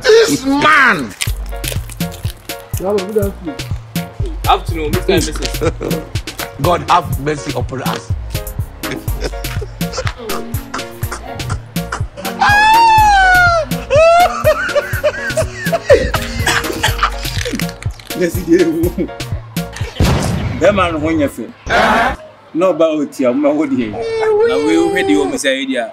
This man! Afternoon, Mr. and Mrs. God have mercy upon us. bɛrima no ho nyɛ fɛ na ɔba ɔtia woma wo deɛ na wei wohwɛ deɛ ɔmu sɛ ɛdeɛ a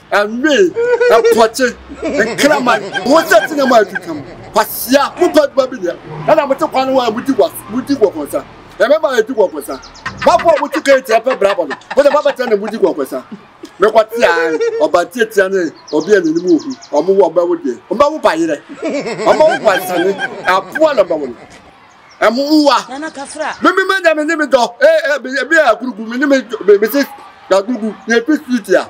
Awiei, ɛpɔkye, nkraman, mogya tena mu a etu ka mu, kwasea, mopa adwuma bi nyɛ, ɛna mote kwan hɔ a mudi guakɔnsa. Mmarima a edi guakɔnsa, moaboa mo ti kɛn tia pɛ bra bɔ no, mo de moabɛtena na mudi guakɔnsa. Mekɔte ae, ɔbaa tiatia ne ɔbea a n'anim ohu, wɔwo wɔn bɛwo deɛ, wɔbɛwo bayerɛ, wɔbɛwo wansane, aboa na wɔbɛwo no. Mmoa, meme manya me ne me dɔ, ebi yɛ agurugu, me ne me, mese agurugu, yɛn fi street a.